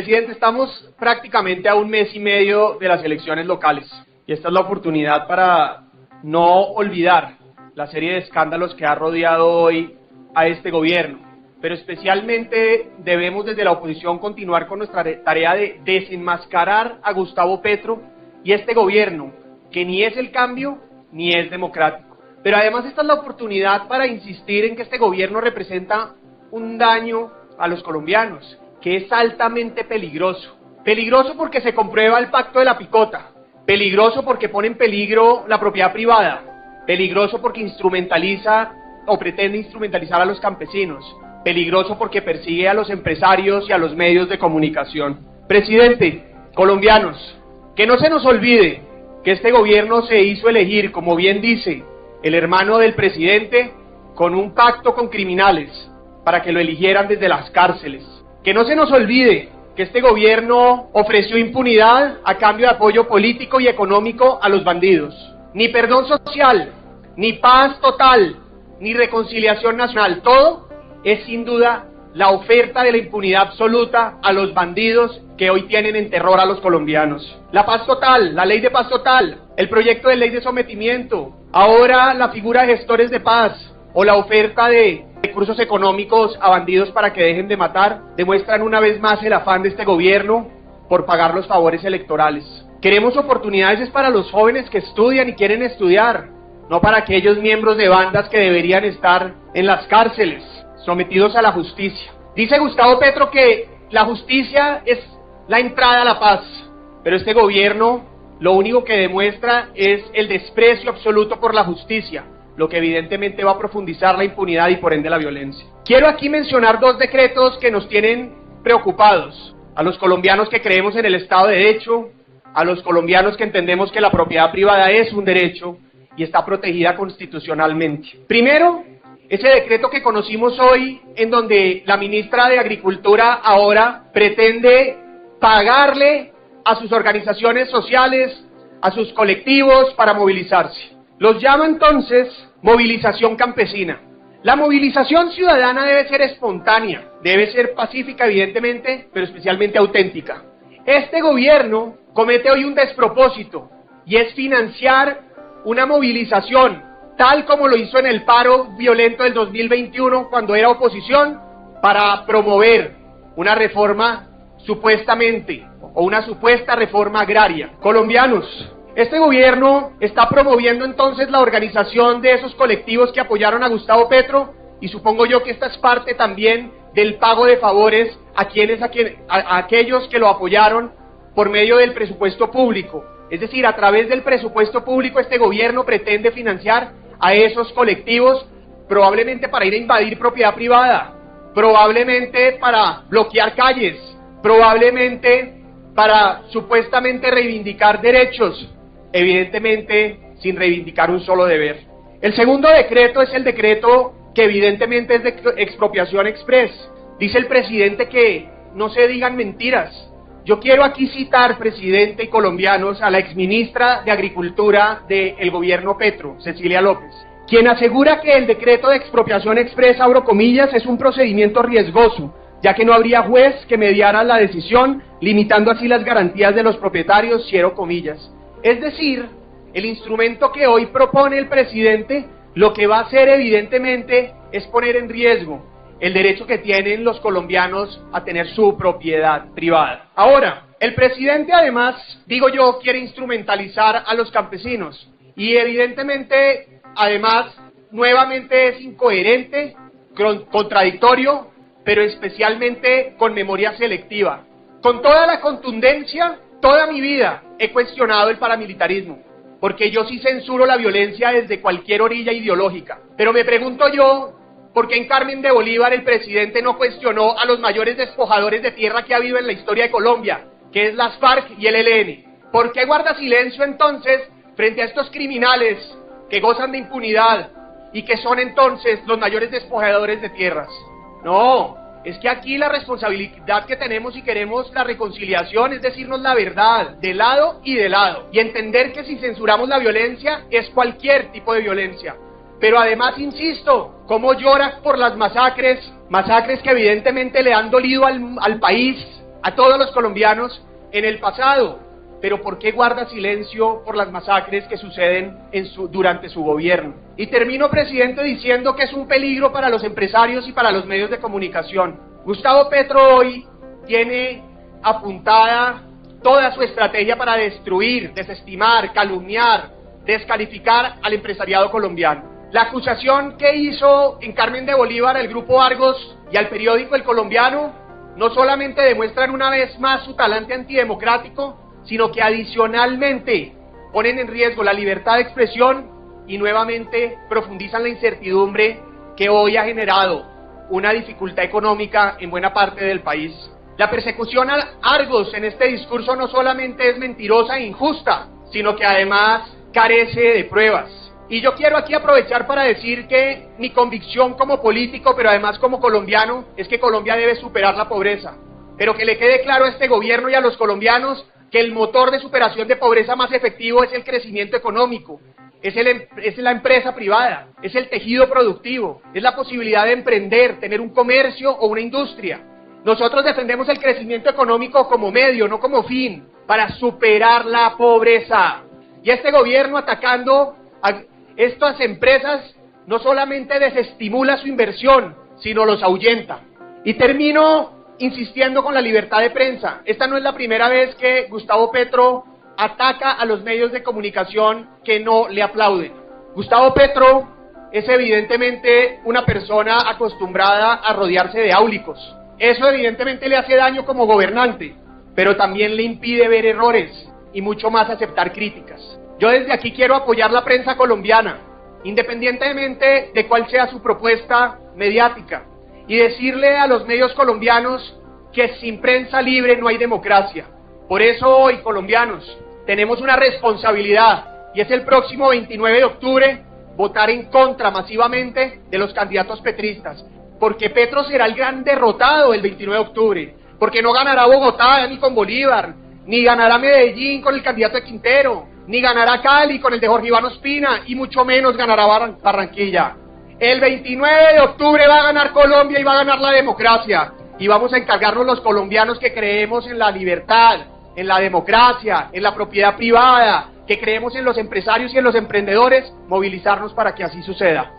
Presidente, estamos prácticamente a un mes y medio de las elecciones locales y esta es la oportunidad para no olvidar la serie de escándalos que ha rodeado hoy a este gobierno. Pero especialmente debemos desde la oposición continuar con nuestra tarea de desenmascarar a Gustavo Petro y este gobierno, que ni es el cambio ni es democrático. Pero además esta es la oportunidad para insistir en que este gobierno representa un daño a los colombianos, que es altamente peligroso. Peligroso porque se comprueba el pacto de la picota, peligroso porque pone en peligro la propiedad privada, peligroso porque instrumentaliza o pretende instrumentalizar a los campesinos, peligroso porque persigue a los empresarios y a los medios de comunicación. Presidente, colombianos, que no se nos olvide que este gobierno se hizo elegir, como bien dice el hermano del presidente, con un pacto con criminales para que lo eligieran desde las cárceles. Que no se nos olvide que este gobierno ofreció impunidad a cambio de apoyo político y económico a los bandidos. Ni perdón social, ni paz total, ni reconciliación nacional. Todo es sin duda la oferta de la impunidad absoluta a los bandidos que hoy tienen en terror a los colombianos. La paz total, la ley de paz total, el proyecto de ley de sometimiento, ahora la figura de gestores de paz o la oferta de recursos económicos a bandidos para que dejen de matar, demuestran una vez más el afán de este gobierno por pagar los favores electorales. Queremos oportunidades para los jóvenes que estudian y quieren estudiar, no para aquellos miembros de bandas que deberían estar en las cárceles, sometidos a la justicia. Dice Gustavo Petro que la justicia es la entrada a la paz, pero este gobierno lo único que demuestra es el desprecio absoluto por la justicia lo que evidentemente va a profundizar la impunidad y por ende la violencia. Quiero aquí mencionar dos decretos que nos tienen preocupados. A los colombianos que creemos en el Estado de Derecho, a los colombianos que entendemos que la propiedad privada es un derecho y está protegida constitucionalmente. Primero, ese decreto que conocimos hoy en donde la ministra de Agricultura ahora pretende pagarle a sus organizaciones sociales, a sus colectivos para movilizarse. Los llama entonces Movilización campesina. La movilización ciudadana debe ser espontánea, debe ser pacífica evidentemente, pero especialmente auténtica. Este gobierno comete hoy un despropósito y es financiar una movilización tal como lo hizo en el paro violento del 2021 cuando era oposición para promover una reforma supuestamente o una supuesta reforma agraria. Colombianos, este gobierno está promoviendo entonces la organización de esos colectivos que apoyaron a Gustavo Petro y supongo yo que esta es parte también del pago de favores a quienes a, aquellos que lo apoyaron por medio del presupuesto público. Es decir, a través del presupuesto público este gobierno pretende financiar a esos colectivos probablemente para ir a invadir propiedad privada, probablemente para bloquear calles, probablemente para supuestamente reivindicar derechos, evidentemente sin reivindicar un solo deber. El segundo decreto es el decreto que evidentemente es de expropiación express. Dice el presidente que no se digan mentiras. Yo quiero aquí citar, presidente y colombianos, a la exministra de Agricultura del gobierno Petro, Cecilia López, quien asegura que el decreto de expropiación express, abro comillas, es un procedimiento riesgoso, ya que no habría juez que mediara la decisión, limitando así las garantías de los propietarios, cierro comillas. Es decir, el instrumento que hoy propone el presidente lo que va a hacer evidentemente es poner en riesgo el derecho que tienen los colombianos a tener su propiedad privada. Ahora, el presidente además, digo yo, quiere instrumentalizar a los campesinos y evidentemente además nuevamente es incoherente, contradictorio, pero especialmente con memoria selectiva. Con toda la contundencia Toda mi vida he cuestionado el paramilitarismo, porque yo sí censuro la violencia desde cualquier orilla ideológica. Pero me pregunto yo, ¿por qué en Carmen de Bolívar el presidente no cuestionó a los mayores despojadores de tierra que ha habido en la historia de Colombia, que es las FARC y el ELN? ¿Por qué guarda silencio entonces frente a estos criminales que gozan de impunidad y que son entonces los mayores despojadores de tierras? No, es que aquí la responsabilidad que tenemos y queremos la reconciliación es decirnos la verdad, de lado y de lado, y entender que si censuramos la violencia es cualquier tipo de violencia. Pero además, insisto, cómo llora por las masacres, masacres que evidentemente le han dolido al, al país, a todos los colombianos en el pasado, pero ¿por qué guarda silencio por las masacres que suceden en su, durante su gobierno? Y termino, presidente, diciendo que es un peligro para los empresarios y para los medios de comunicación. Gustavo Petro hoy tiene apuntada toda su estrategia para destruir, desestimar, calumniar, descalificar al empresariado colombiano. La acusación que hizo en Carmen de Bolívar el grupo Argos y al periódico El Colombiano no solamente demuestran una vez más su talante antidemocrático, sino que adicionalmente ponen en riesgo la libertad de expresión y nuevamente profundizan la incertidumbre que hoy ha generado una dificultad económica en buena parte del país. La persecución a Argos en este discurso no solamente es mentirosa e injusta, sino que además carece de pruebas. Y yo quiero aquí aprovechar para decir que mi convicción como político, pero además como colombiano, es que Colombia debe superar la pobreza. Pero que le quede claro a este gobierno y a los colombianos que el motor de superación de pobreza más efectivo es el crecimiento económico, em, es la empresa privada, es el tejido productivo, es la posibilidad de emprender, tener un comercio o una industria. Nosotros defendemos el crecimiento económico como medio, no como fin, para superar la pobreza. Y este gobierno atacando a estas empresas no solamente desestimula su inversión, sino los ahuyenta. Y termino insistiendo con la libertad de prensa. Esta no es la primera vez que Gustavo Petro ataca a los medios de comunicación que no le aplauden. Gustavo Petro es evidentemente una persona acostumbrada a rodearse de áulicos. Eso evidentemente le hace daño como gobernante, pero también le impide ver errores y mucho más aceptar críticas. Yo desde aquí quiero apoyar la prensa colombiana, independientemente de cuál sea su propuesta mediática, y decirle a los medios colombianos que sin prensa libre no hay democracia. Por eso hoy, colombianos, tenemos una responsabilidad y es el próximo 29 de octubre votar en contra masivamente de los candidatos petristas, porque Petro será el gran derrotado el 29 de octubre, porque no ganará Bogotá ni con Bolívar, ni ganará Medellín con el candidato de Quintero, ni ganará Cali con el de Jorge Iván Ospina, y mucho menos ganará Barranquilla. El 29 de octubre va a ganar Colombia y va a ganar la democracia. Y vamos a encargarnos los colombianos que creemos en la libertad, en la democracia, en la propiedad privada, que creemos en los empresarios y en los emprendedores, movilizarnos para que así suceda.